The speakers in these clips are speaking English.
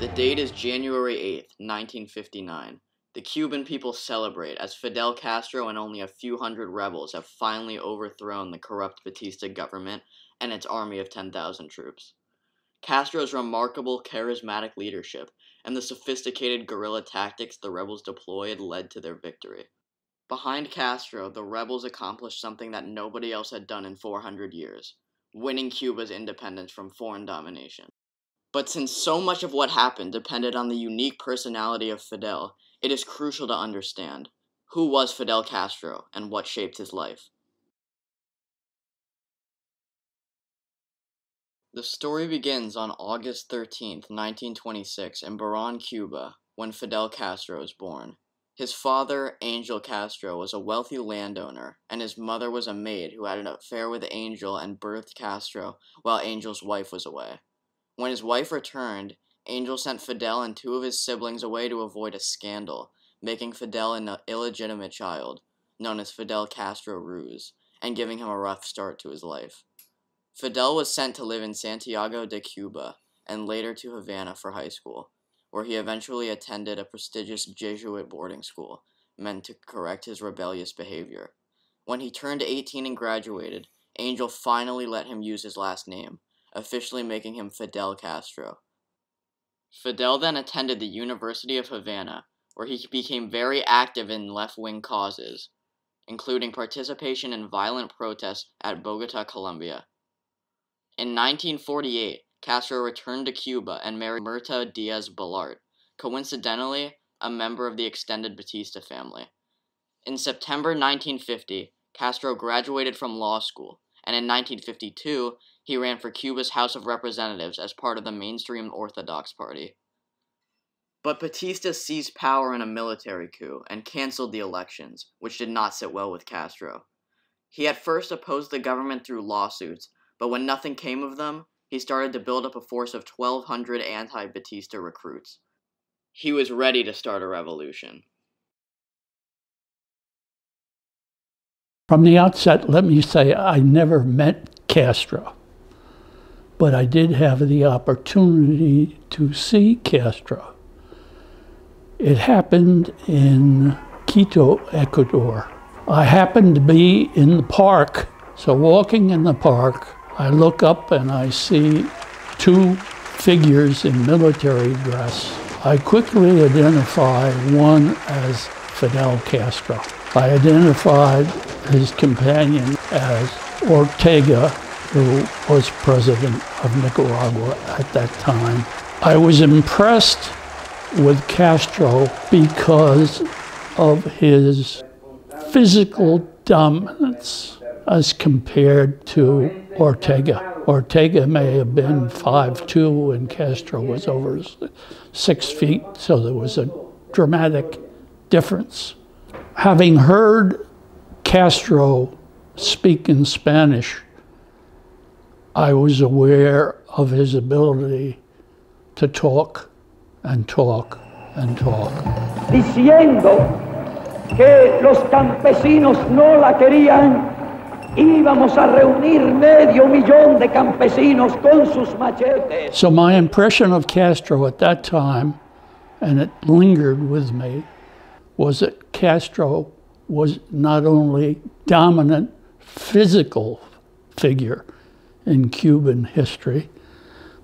The date is January 8th, 1959. The Cuban people celebrate as Fidel Castro and only a few hundred rebels have finally overthrown the corrupt Batista government and its army of 10,000 troops. Castro's remarkable charismatic leadership and the sophisticated guerrilla tactics the rebels deployed led to their victory. Behind Castro, the rebels accomplished something that nobody else had done in 400 years winning Cuba's independence from foreign domination. But since so much of what happened depended on the unique personality of Fidel, it is crucial to understand who was Fidel Castro and what shaped his life. The story begins on August 13, 1926, in Birán, Cuba, when Fidel Castro is born. His father, Angel Castro, was a wealthy landowner, and his mother was a maid who had an affair with Angel and birthed Castro while Angel's wife was away. When his wife returned, Angel sent Fidel and two of his siblings away to avoid a scandal, making Fidel an illegitimate child, known as Fidel Castro Ruz, and giving him a rough start to his life. Fidel was sent to live in Santiago de Cuba and later to Havana for high school, where he eventually attended a prestigious Jesuit boarding school meant to correct his rebellious behavior. When he turned 18 and graduated, Angel finally let him use his last name, officially making him Fidel Castro. Fidel then attended the University of Havana, where he became very active in left wing causes, including participation in violent protests at Bogota, Colombia. In 1948, Castro returned to Cuba and married Mirta Diaz Balart, coincidentally, a member of the extended Batista family. In September 1950, Castro graduated from law school, and in 1952, he ran for Cuba's House of Representatives as part of the mainstream Orthodox Party. But Batista seized power in a military coup and canceled the elections, which did not sit well with Castro. He at first opposed the government through lawsuits, but when nothing came of them, he started to build up a force of 1,200 anti Batista recruits. He was ready to start a revolution. From the outset, let me say I never met Castro but I did have the opportunity to see Castro. It happened in Quito, Ecuador. I happened to be in the park, so walking in the park, I look up and I see two figures in military dress. I quickly identify one as Fidel Castro. I identified his companion as Ortega who was president of Nicaragua at that time. I was impressed with Castro because of his physical dominance as compared to Ortega. Ortega may have been 5'2 and Castro was over six feet, so there was a dramatic difference. Having heard Castro speak in Spanish I was aware of his ability to talk and talk and talk. Diciendo que los campesinos no la querían, íbamos a reunir medio millón de campesinos con sus machetes. So my impression of Castro at that time, and it lingered with me, was that Castro was not only dominant physical figure, in Cuban history,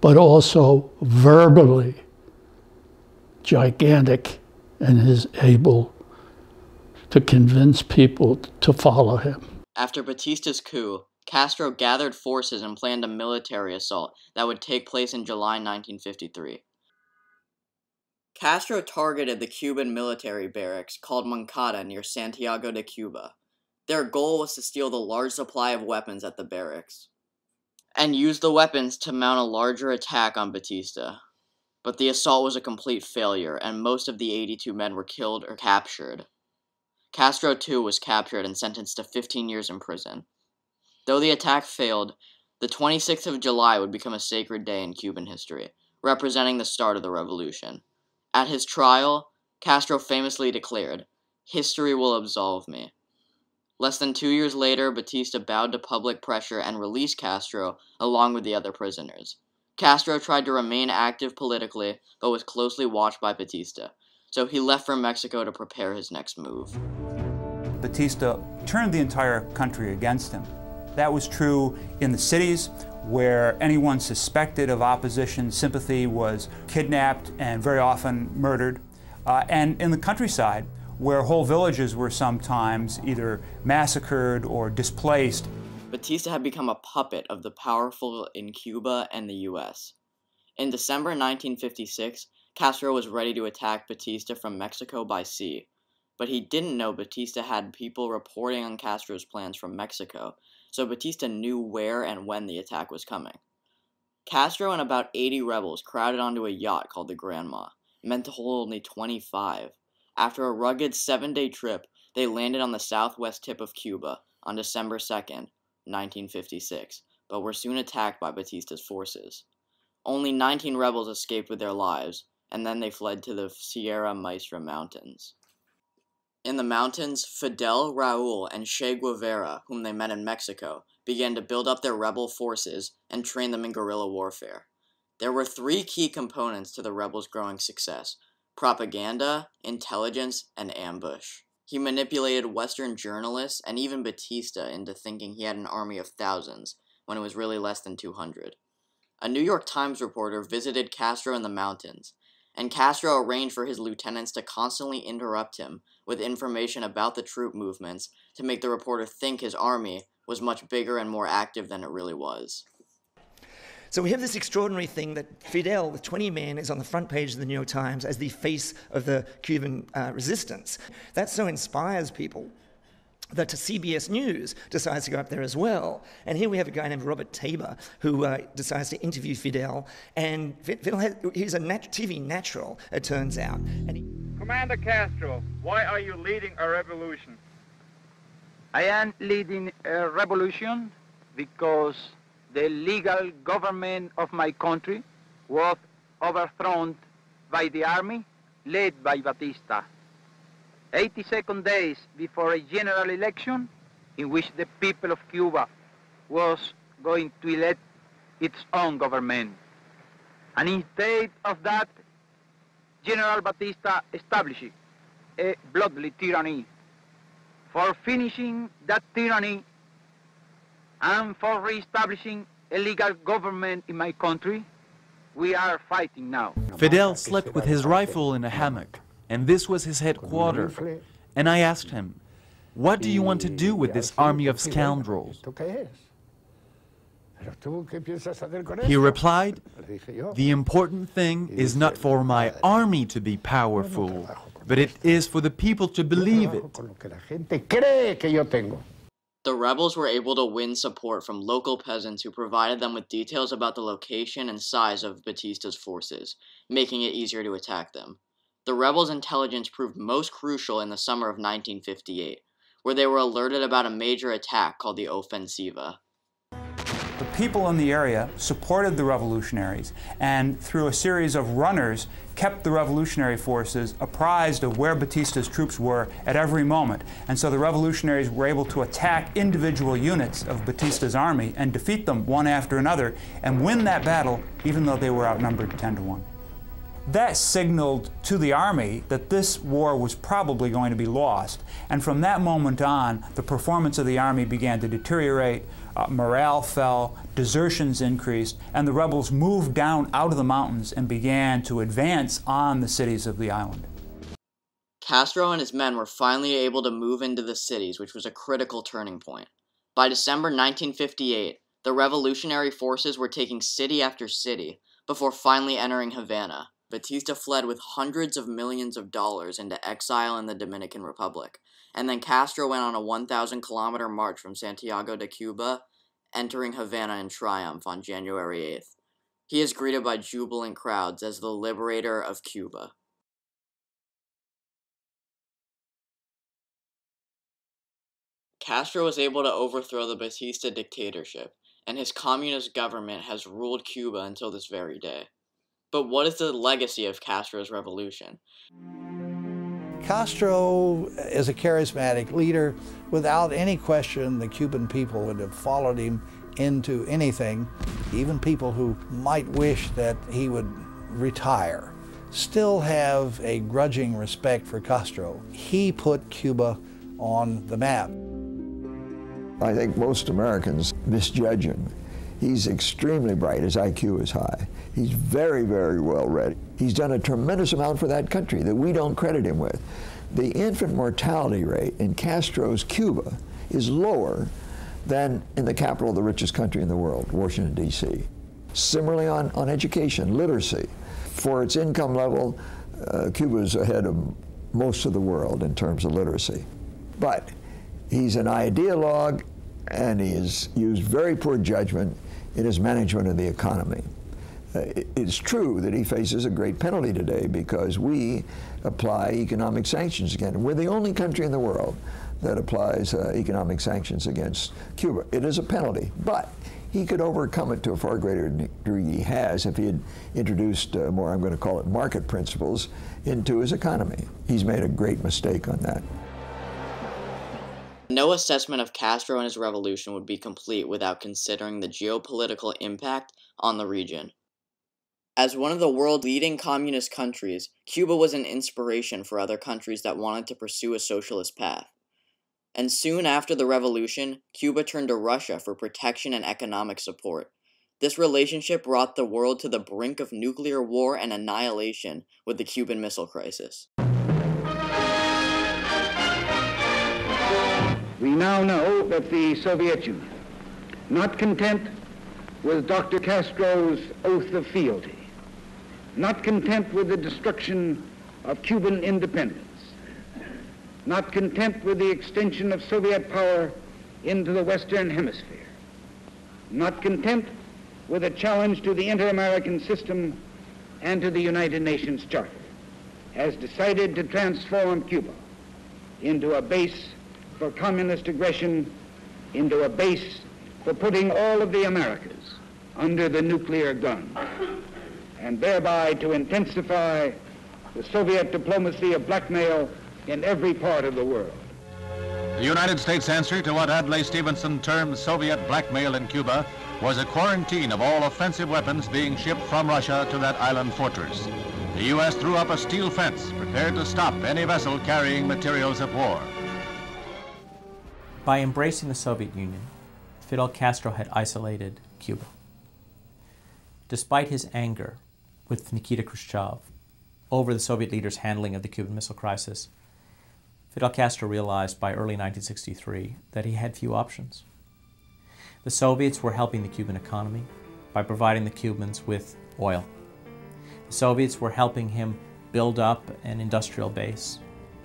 but also verbally gigantic and is able to convince people to follow him. After Batista's coup, Castro gathered forces and planned a military assault that would take place in July 1953. Castro targeted the Cuban military barracks called Moncada near Santiago de Cuba. Their goal was to steal the large supply of weapons at the barracks and used the weapons to mount a larger attack on Batista. But the assault was a complete failure, and most of the 82 men were killed or captured. Castro, too, was captured and sentenced to 15 years in prison. Though the attack failed, the 26th of July would become a sacred day in Cuban history, representing the start of the revolution. At his trial, Castro famously declared, History will absolve me. Less than two years later, Batista bowed to public pressure and released Castro along with the other prisoners. Castro tried to remain active politically, but was closely watched by Batista, so he left for Mexico to prepare his next move. Batista turned the entire country against him. That was true in the cities, where anyone suspected of opposition sympathy was kidnapped and very often murdered, uh, and in the countryside, where whole villages were sometimes either massacred or displaced. Batista had become a puppet of the powerful in Cuba and the US. In December 1956, Castro was ready to attack Batista from Mexico by sea, but he didn't know Batista had people reporting on Castro's plans from Mexico, so Batista knew where and when the attack was coming. Castro and about 80 rebels crowded onto a yacht called the Granma, meant to hold only 25. After a rugged seven day trip, they landed on the southwest tip of Cuba on December 2, 1956, but were soon attacked by Batista's forces. Only 19 rebels escaped with their lives, and then they fled to the Sierra Maestra Mountains. In the mountains, Fidel, Raul, and Che Guevara, whom they met in Mexico, began to build up their rebel forces and train them in guerrilla warfare. There were three key components to the rebels' growing success propaganda, intelligence, and ambush. He manipulated Western journalists and even Batista into thinking he had an army of thousands, when it was really less than 200. A New York Times reporter visited Castro in the mountains, and Castro arranged for his lieutenants to constantly interrupt him with information about the troop movements to make the reporter think his army was much bigger and more active than it really was. So we have this extraordinary thing that Fidel, with 20 men, is on the front page of the New York Times as the face of the Cuban uh, resistance. That so inspires people that CBS News decides to go up there as well. And here we have a guy named Robert Taber who uh, decides to interview Fidel. And Fidel, has, he's a nat- TV natural, it turns out. And he- Commander Castro, why are you leading a revolution? I am leading a revolution because the legal government of my country was overthrown by the army led by Batista. 82 days before a general election in which the people of Cuba was going to elect its own government. And instead of that, General Batista established a bloodly tyranny. For finishing that tyranny, and for re-establishing a legal government in my country, we are fighting now. Fidel slept with his rifle in a hammock, and this was his headquarters. And I asked him, what do you want to do with this army of scoundrels? He replied, the important thing is not for my army to be powerful, but it is for the people to believe it. The rebels were able to win support from local peasants who provided them with details about the location and size of Batista's forces, making it easier to attack them. The rebels' intelligence proved most crucial in the summer of 1958, where they were alerted about a major attack called the Ofensiva. People in the area supported the revolutionaries and, through a series of runners, kept the revolutionary forces apprised of where Batista's troops were at every moment. And so the revolutionaries were able to attack individual units of Batista's army and defeat them one after another and win that battle, even though they were outnumbered 10 to 1. That signaled to the army that this war was probably going to be lost. And from that moment on, the performance of the army began to deteriorate, uh, morale fell, desertions increased, and the rebels moved down out of the mountains and began to advance on the cities of the island. Castro and his men were finally able to move into the cities, which was a critical turning point. By December 1958, the revolutionary forces were taking city after city before finally entering Havana. Batista fled with hundreds of millions of dollars into exile in the Dominican Republic, and then Castro went on a 1,000 kilometer march from Santiago de Cuba, entering Havana in triumph on January 8th. He is greeted by jubilant crowds as the liberator of Cuba. Castro was able to overthrow the Batista dictatorship, and his communist government has ruled Cuba until this very day. But what is the legacy of Castro's revolution? Castro is a charismatic leader. Without any question, the Cuban people would have followed him into anything. even people who might wish that he would retire, still have a grudging respect for Castro. He put Cuba on the map. I think most Americans misjudge him. He's extremely bright. His IQ is high. He's very, very well read. He's done a tremendous amount for that country that we don't credit him with. The infant mortality rate in Castro's Cuba is lower than in the capital of the richest country in the world, Washington, D.C. Similarly on, on education, literacy. For its income level, uh, Cuba is ahead of most of the world in terms of literacy. But he's an ideologue and he has used very poor judgment in his management of the economy. Uh, it's true that he faces a great penalty today because we apply economic sanctions against him. We're the only country in the world that applies uh, economic sanctions against Cuba. It is a penalty, but he could overcome it to a far greater degree he has if he had introduced uh, more, I'm going to call it market principles, into his economy. He's made a great mistake on that. No assessment of Castro and his revolution would be complete without considering the geopolitical impact on the region. As one of the world's leading communist countries, Cuba was an inspiration for other countries that wanted to pursue a socialist path. And soon after the revolution, Cuba turned to Russia for protection and economic support. This relationship brought the world to the brink of nuclear war and annihilation with the Cuban Missile Crisis. We now know that the Soviet Union, not content with Dr. Castro's oath of fealty, not content with the destruction of Cuban independence, not content with the extension of Soviet power into the Western Hemisphere, not content with a challenge to the inter-American system and to the United Nations Charter, has decided to transform Cuba into a base for communist aggression into a base for putting all of the Americas under the nuclear gun, and thereby to intensify the Soviet diplomacy of blackmail in every part of the world. The United States answer to what Adlai Stevenson termed Soviet blackmail in Cuba was a quarantine of all offensive weapons being shipped from Russia to that island fortress. The U.S. threw up a steel fence prepared to stop any vessel carrying materials of war. By embracing the Soviet Union, Fidel Castro had isolated Cuba. Despite his anger with Nikita Khrushchev over the Soviet leaders' handling of the Cuban Missile Crisis, Fidel Castro realized by early 1963 that he had few options. The Soviets were helping the Cuban economy by providing the Cubans with oil. The Soviets were helping him build up an industrial base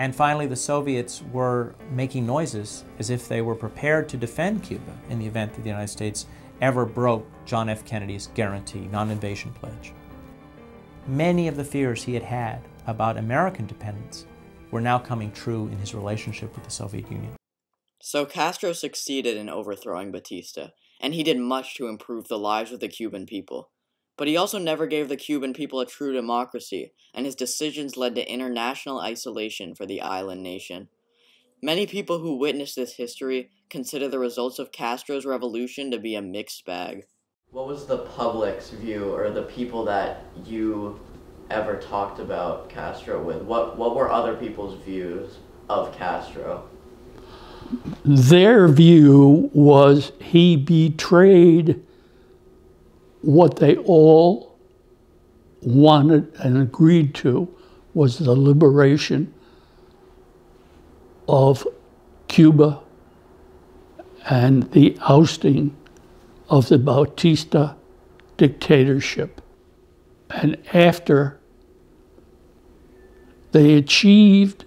and finally, the Soviets were making noises as if they were prepared to defend Cuba in the event that the United States ever broke John F. Kennedy's guarantee, non invasion pledge. Many of the fears he had had about American dependence were now coming true in his relationship with the Soviet Union. So Castro succeeded in overthrowing Batista, and he did much to improve the lives of the Cuban people. But he also never gave the Cuban people a true democracy, and his decisions led to international isolation for the island nation. Many people who witness this history consider the results of Castro's revolution to be a mixed bag. What was the public's view, or the people that you ever talked about Castro with? What, what were other people's views of Castro? Their view was he betrayed what they all wanted and agreed to was the liberation of Cuba and the ousting of the Batista dictatorship. And after they achieved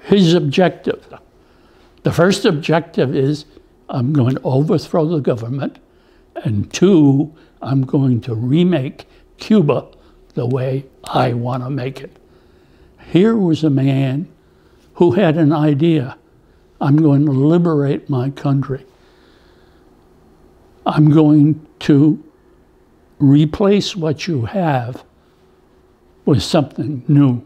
his objective, the first objective is I'm going to overthrow the government and two, I'm going to remake Cuba the way I want to make it. Here was a man who had an idea I'm going to liberate my country. I'm going to replace what you have with something new.